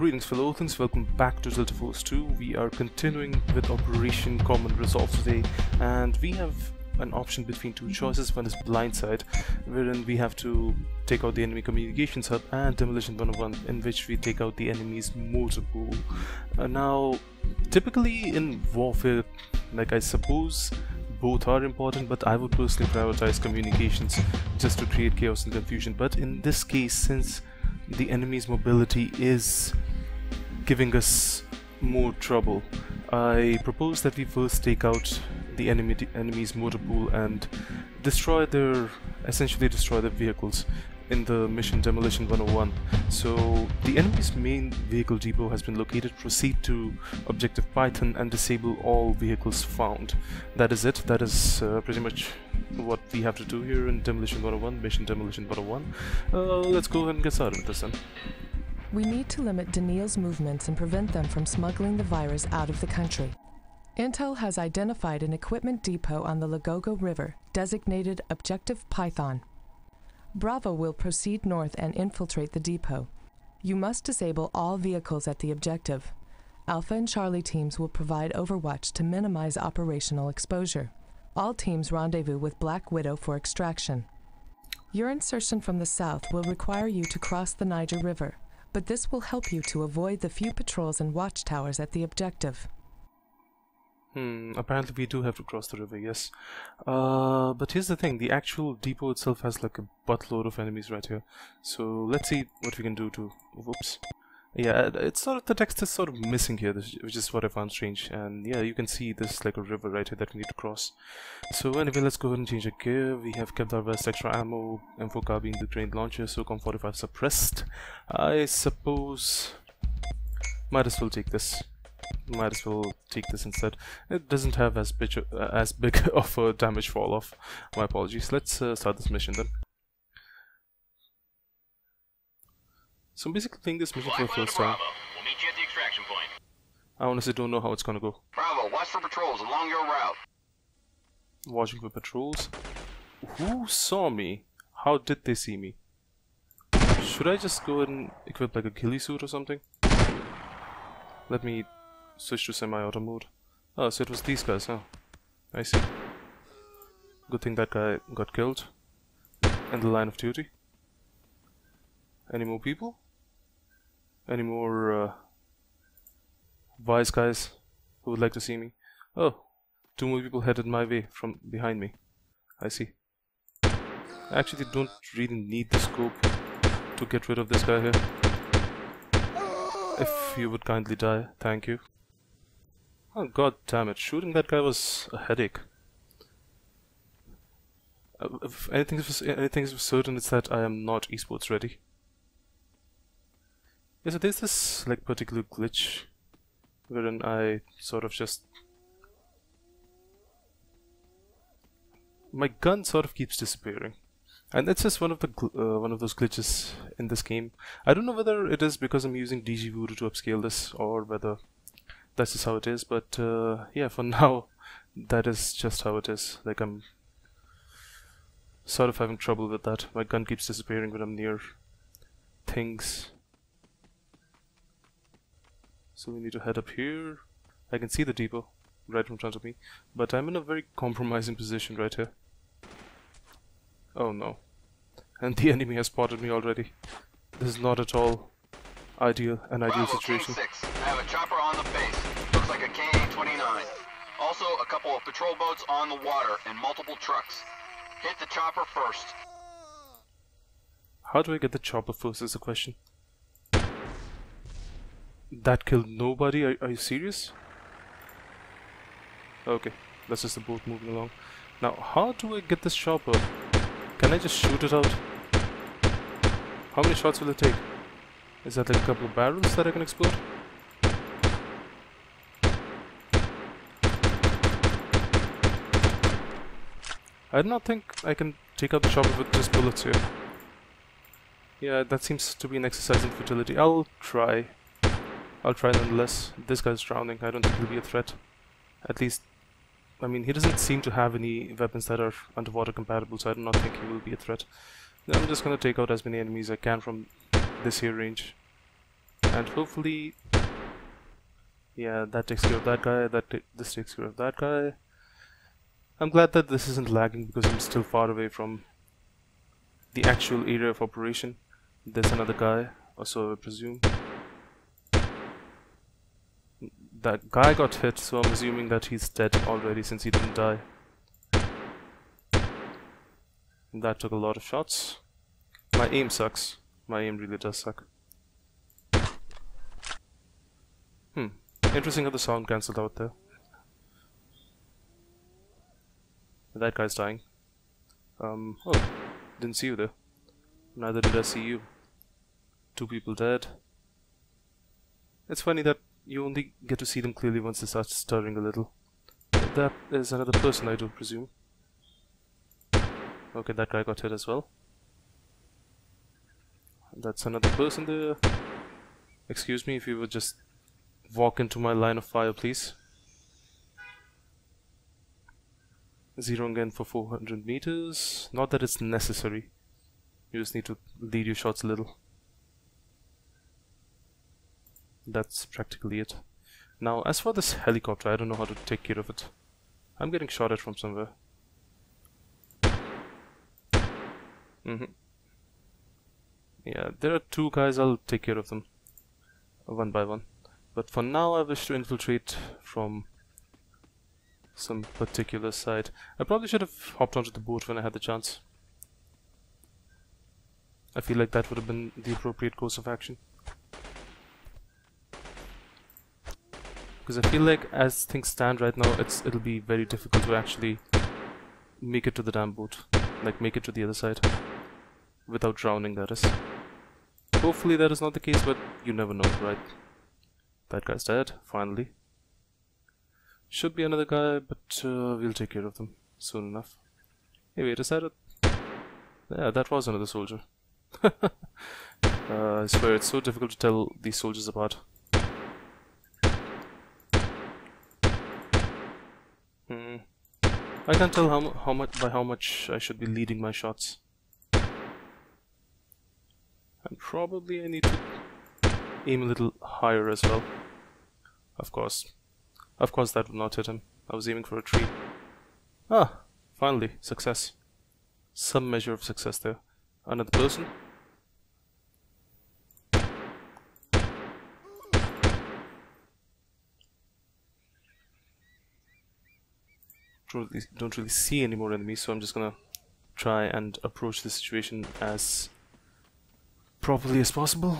Greetings fellow Othans, welcome back to Delta Force 2. We are continuing with Operation Common Resolve today and we have an option between two choices. One is Blindside, wherein we have to take out the enemy communications hub and Demolition 101 in which we take out the enemy's motor pool. Uh, now, typically in warfare, like I suppose both are important but I would personally prioritize communications just to create chaos and confusion but in this case since the enemy's mobility is giving us more trouble. I propose that we first take out the enemy enemy's motor pool and destroy their essentially destroy their vehicles in the mission Demolition 101. So the enemy's main vehicle depot has been located. Proceed to Objective Python and disable all vehicles found. That is it. That is uh, pretty much what we have to do here in Demolition 101, Mission Demolition 101. Uh, let's go ahead and get started with this then. We need to limit Da'Nil's movements and prevent them from smuggling the virus out of the country. Intel has identified an equipment depot on the Lugogo River, designated Objective Python. Bravo will proceed north and infiltrate the depot. You must disable all vehicles at the objective. Alpha and Charlie teams will provide overwatch to minimize operational exposure. All teams rendezvous with Black Widow for extraction. Your insertion from the south will require you to cross the Niger River but this will help you to avoid the few patrols and watchtowers at the objective. Hmm, apparently we do have to cross the river, yes. Uh, but here's the thing, the actual depot itself has like a buttload of enemies right here. So let's see what we can do to... Whoops. Yeah, it's sort of, the text is sort of missing here, which is what I found strange. And yeah, you can see this like a river right here that we need to cross. So anyway, let's go ahead and change our gear. We have kept our vest extra ammo, M4 carbine, the grenade launcher, SOCOM 45 suppressed. I suppose... Might as well take this. Might as well take this instead. It doesn't have as big, uh, as big of a damage fall off. My apologies. Let's uh, start this mission then. So I'm basically playing this mission for the first time. We'll meet you at the extraction point. I honestly don't know how it's gonna go. Bravo, watch for patrols along your route. Watching for patrols? Who saw me? How did they see me? Should I just go and equip like a ghillie suit or something? Let me switch to semi-auto mode. Oh, so it was these guys, huh? I see. Good thing that guy got killed in the line of duty. Any more people? Any more uh, wise guys who would like to see me? Oh, two more people headed my way from behind me. I see. I actually don't really need the scope to get rid of this guy here. If you would kindly die, thank you. Oh god damn it, shooting that guy was a headache. Uh, if anything is, anything is certain, it's that I am not esports ready. Yeah, so there's this like particular glitch wherein I sort of just my gun sort of keeps disappearing. And it's just one of the uh, one of those glitches in this game. I don't know whether it is because I'm using dgVoodoo to upscale this or whether that's just how it is but uh, yeah for now that is just how it is. Like I'm sort of having trouble with that. My gun keeps disappearing when I'm near things so we need to head up here. I can see the depot right in front of me, but I'm in a very compromising position right here. Oh no. And the enemy has spotted me already. This is not at all ideal, an ideal Bravo, situation. Six. I have a chopper on the base. Looks like a KA-29. Also, a couple of patrol boats on the water and multiple trucks. Hit the chopper first. How do I get the chopper first is the question. That killed nobody? Are, are you serious? Okay, that's just the boat moving along. Now, how do I get this chopper? Can I just shoot it out? How many shots will it take? Is that like a couple of barrels that I can explode? I do not think I can take out the chopper with just bullets here. Yeah, that seems to be an exercise in futility. I'll try. I'll try nonetheless. This guy's drowning. I don't think he'll be a threat. At least, I mean, he doesn't seem to have any weapons that are underwater compatible, so I do not think he will be a threat. I'm just gonna take out as many enemies as I can from this here range. And hopefully... Yeah, that takes care of that guy, that this takes care of that guy. I'm glad that this isn't lagging because I'm still far away from the actual area of operation. There's another guy, or so I presume. That guy got hit, so I'm assuming that he's dead already since he didn't die. That took a lot of shots. My aim sucks. My aim really does suck. Hmm. Interesting how the sound cancelled out there. That guy's dying. Um, oh, didn't see you there. Neither did I see you. Two people dead. It's funny that you only get to see them clearly once they start stirring a little. That is another person, I do presume. Okay, that guy got hit as well. That's another person there. Excuse me if you would just walk into my line of fire, please. Zeroing in for 400 meters. Not that it's necessary. You just need to lead your shots a little. That's practically it. Now, as for this helicopter, I don't know how to take care of it. I'm getting shot at from somewhere. Mm hmm Yeah, there are two guys, I'll take care of them. One by one. But for now, I wish to infiltrate from some particular side. I probably should have hopped onto the boat when I had the chance. I feel like that would have been the appropriate course of action. Because I feel like as things stand right now, it's it'll be very difficult to actually make it to the damn boat. Like make it to the other side. Without drowning, that is. Hopefully that is not the case, but you never know, right? That guy's dead, finally. Should be another guy, but uh, we'll take care of them soon enough. Hey, wait, is that a... Yeah, that was another soldier. uh, I swear, it's so difficult to tell these soldiers apart. Hmm. I can't tell how, how much by how much I should be leading my shots. And probably I need to aim a little higher as well. Of course. Of course that would not hit him. I was aiming for a tree. Ah, finally, success. Some measure of success there. Another person. Really, don't really see any more enemies, so I'm just gonna try and approach the situation as properly as possible.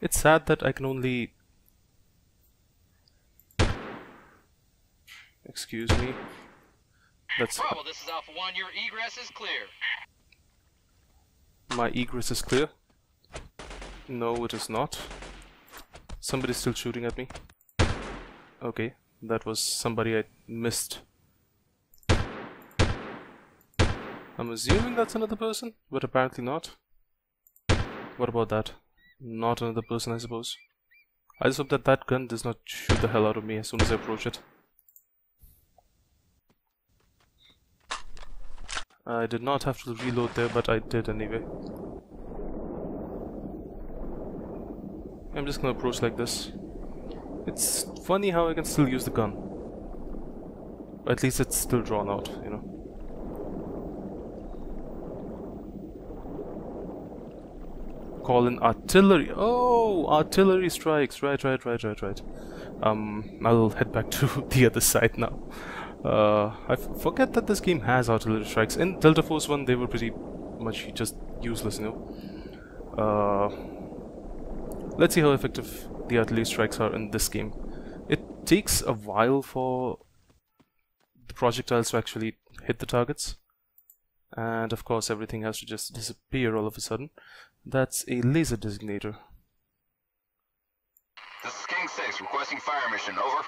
It's sad that I can only... Excuse me. That's... Bravo, this is Alpha 1, your egress is clear. My egress is clear? No, it is not. Somebody's still shooting at me. Okay, that was somebody I missed. I'm assuming that's another person, but apparently not. What about that? Not another person, I suppose. I just hope that that gun does not shoot the hell out of me as soon as I approach it. I did not have to reload there, but I did anyway. I'm just gonna approach like this. It's funny how I can still use the gun. at least it's still drawn out, you know. call in artillery. Oh, artillery strikes. Right, right, right, right, right. Um, I'll head back to the other side now. Uh, I forget that this game has artillery strikes. In Delta Force 1, they were pretty much just useless, you know. Uh, let's see how effective the artillery strikes are in this game. It takes a while for the projectiles to actually hit the targets. And of course everything has to just disappear all of a sudden. That's a laser designator. This is King 6, requesting fire mission, over.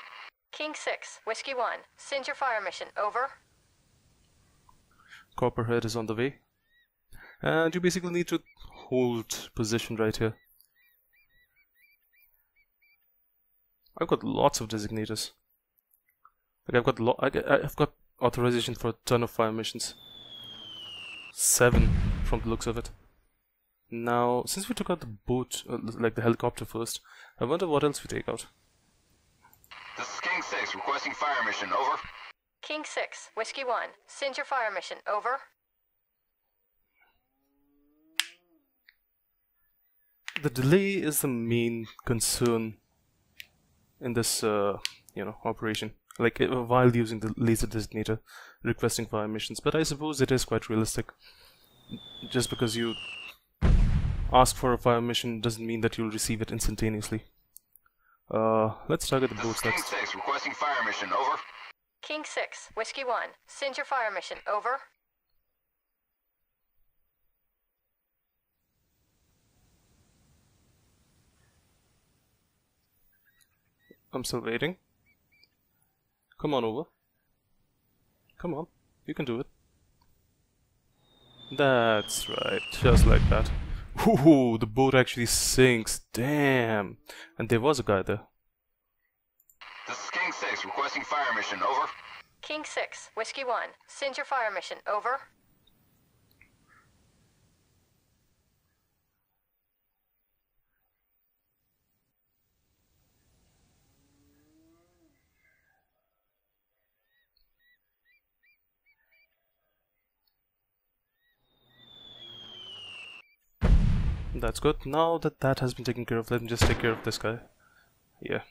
King 6, Whiskey 1, send your fire mission, over. Copperhead is on the way. And you basically need to hold position right here. I've got lots of designators. Like I've got lo I have got authorization for a ton of fire missions. Seven from the looks of it. Now, since we took out the boat, uh, like the helicopter first, I wonder what else we take out. This is King 6 requesting fire mission. Over. King 6, Whiskey 1, send your fire mission. Over. The delay is the main concern in this, uh, you know, operation. Like uh, while using the laser designator, requesting fire missions. But I suppose it is quite realistic. Just because you ask for a fire mission doesn't mean that you'll receive it instantaneously. Uh, let's target the boats is King next. 6 requesting fire mission. Over. King 6, Whiskey 1, send your fire mission. Over. I'm still waiting. Come on over. Come on, you can do it. That's right, just like that. Ooh, the boat actually sinks. Damn. And there was a guy there. This is King 6 requesting fire mission. Over. King 6, Whiskey 1, send your fire mission. Over. That's good. Now that that has been taken care of, let me just take care of this guy. Yeah.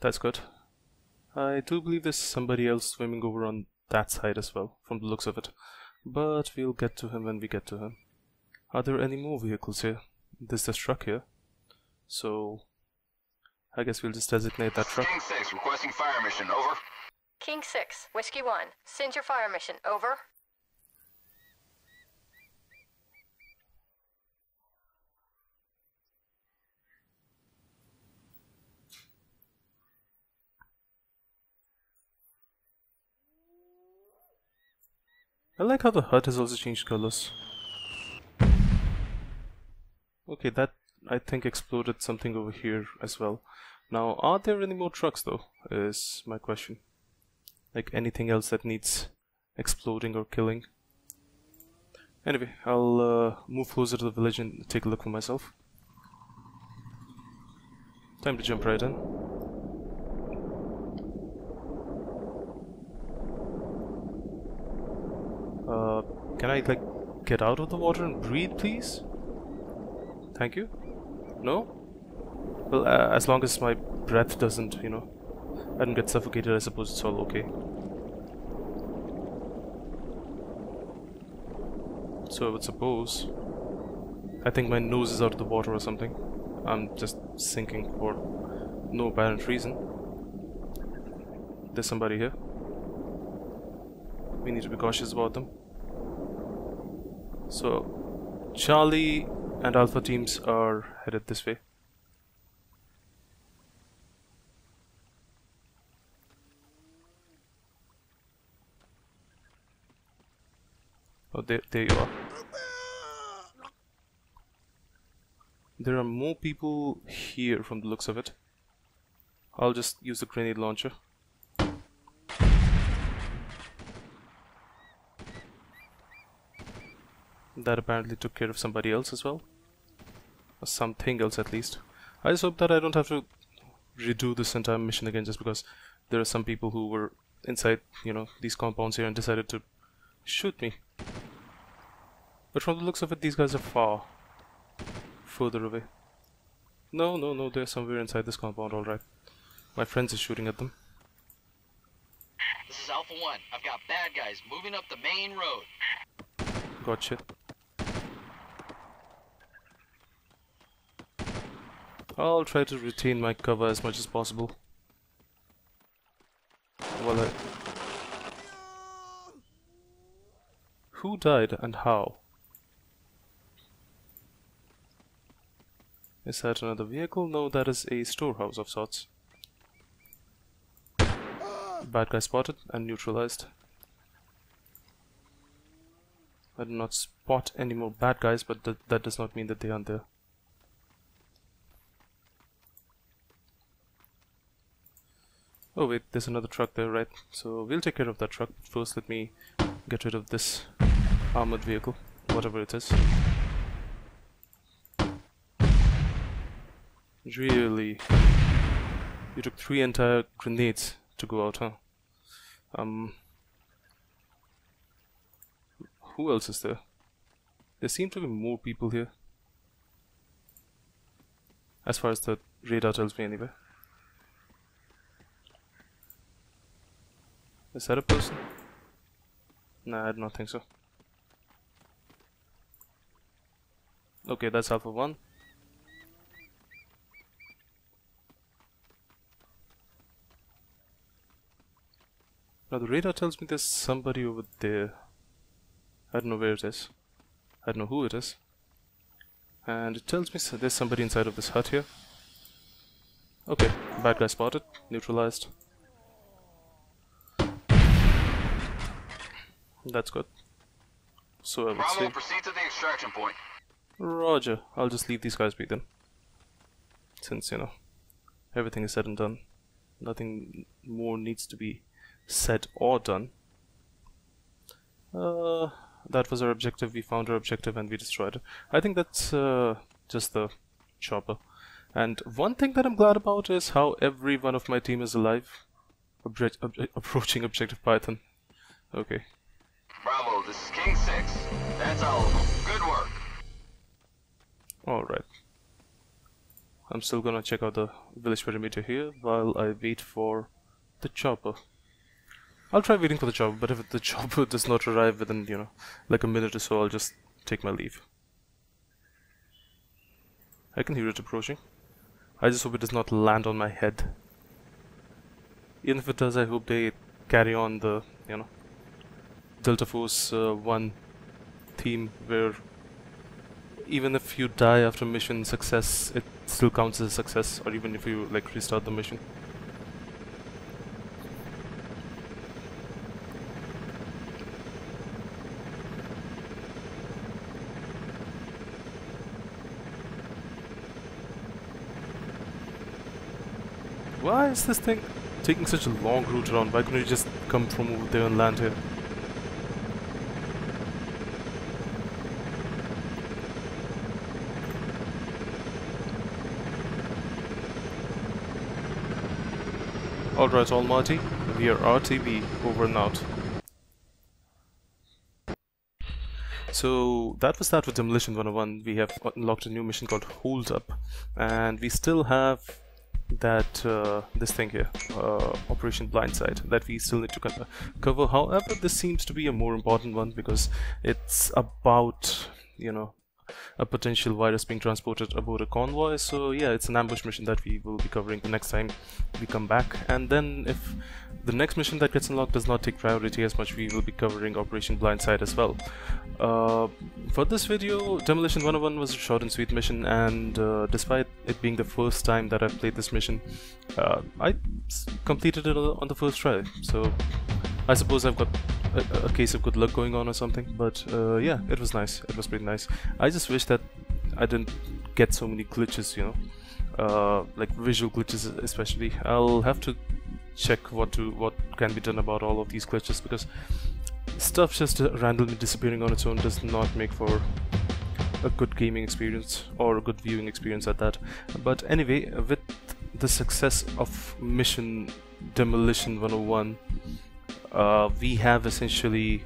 That's good. I do believe there's somebody else swimming over on that side as well, from the looks of it. But we'll get to him when we get to him. Are there any more vehicles here? There's this truck here. So, I guess we'll just designate that truck. King 6 requesting fire mission. Over. King 6, Whiskey 1, send your fire mission. Over. I like how the hut has also changed colors. Okay, that I think exploded something over here as well. Now, are there any more trucks though? Is my question. Like anything else that needs exploding or killing? Anyway, I'll uh, move closer to the village and take a look for myself. Time to jump right in. Uh, can I like get out of the water and breathe, please? Thank you. No? Well, uh, as long as my breath doesn't, you know, I don't get suffocated, I suppose it's all okay. So I would suppose. I think my nose is out of the water or something. I'm just sinking for no apparent reason. There's somebody here. We need to be cautious about them. So, Charlie and Alpha teams are headed this way. Oh, there, there you are. There are more people here from the looks of it. I'll just use the grenade launcher. That apparently took care of somebody else as well. Or something else at least. I just hope that I don't have to redo this entire mission again just because there are some people who were inside, you know, these compounds here and decided to shoot me. But from the looks of it, these guys are far further away. No, no, no, they're somewhere inside this compound, alright. My friends are shooting at them. This is Alpha 1. I've got bad guys moving up the main road. Gotcha. I'll try to retain my cover as much as possible. While I... Who died and how? Is that another vehicle? No, that is a storehouse of sorts. Bad guy spotted and neutralized. I do not spot any more bad guys, but th that does not mean that they aren't there. Oh wait, there's another truck there, right? So we'll take care of that truck. First, let me get rid of this armored vehicle, whatever it is. Really? You took three entire grenades to go out, huh? Um... Who else is there? There seem to be more people here. As far as the radar tells me anyway. Is that a person? No, I do not think so. Okay, that's Alpha 1. Now the radar tells me there's somebody over there. I don't know where it is. I don't know who it is. And it tells me there's somebody inside of this hut here. Okay, bad guy spotted, neutralized. That's good. So I would Bravo, say. proceed to the extraction point. Roger. I'll just leave these guys be then. Since, you know, everything is said and done. Nothing more needs to be said or done. Uh, that was our objective. We found our objective and we destroyed it. I think that's uh, just the chopper. And one thing that I'm glad about is how every one of my team is alive. Object ob approaching Objective Python. Okay. Bravo, this is King 6. That's all. Good work. Alright. I'm still gonna check out the village perimeter here while I wait for the chopper. I'll try waiting for the chopper, but if the chopper does not arrive within, you know, like a minute or so, I'll just take my leave. I can hear it approaching. I just hope it does not land on my head. Even if it does, I hope they carry on the, you know, Delta Force uh, 1 theme where even if you die after mission success, it still counts as a success, or even if you like restart the mission. Why is this thing taking such a long route around? Why couldn't you just come from over there and land here? Alright Almighty, we are RTB, over and out. So that was that with Demolition 101. We have unlocked a new mission called Hold Up, and we still have that uh, this thing here, uh, Operation Blindside, that we still need to co cover. However, this seems to be a more important one because it's about you know a potential virus being transported aboard a convoy. So yeah, it's an ambush mission that we will be covering the next time we come back. And then if the next mission that gets unlocked does not take priority as much, we will be covering Operation Blindside as well. Uh, for this video, Demolition 101 was a short and sweet mission, and uh, despite it being the first time that I've played this mission, uh, I completed it on the first try. So I suppose I've got a, a, case of good luck going on or something, but uh, yeah, it was nice. It was pretty nice. I just wish that I didn't get so many glitches, you know, uh, like visual glitches especially. I'll have to check what to what can be done about all of these glitches because stuff just randomly disappearing on its own does not make for a good gaming experience or a good viewing experience at that. But anyway, with the success of mission Demolition 101 uh, we have essentially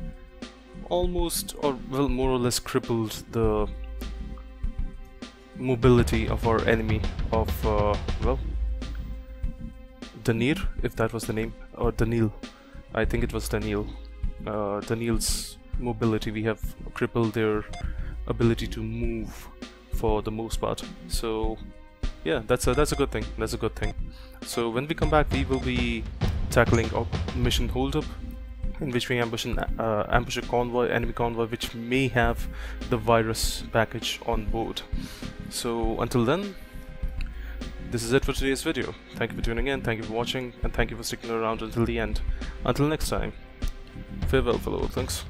almost or well more or less crippled the mobility of our enemy of uh, well Danir if that was the name or Danil. I think it was Daniel uh, Daniel's mobility we have crippled their ability to move for the most part. So yeah that's a that's a good thing. That's a good thing. So when we come back we will be tackling mission holdup in which we ambush, an, uh, ambush a convoy, enemy convoy which may have the virus package on board. So until then, this is it for today's video. Thank you for tuning in, thank you for watching, and thank you for sticking around until the end. Until next time, farewell fellow Thanks.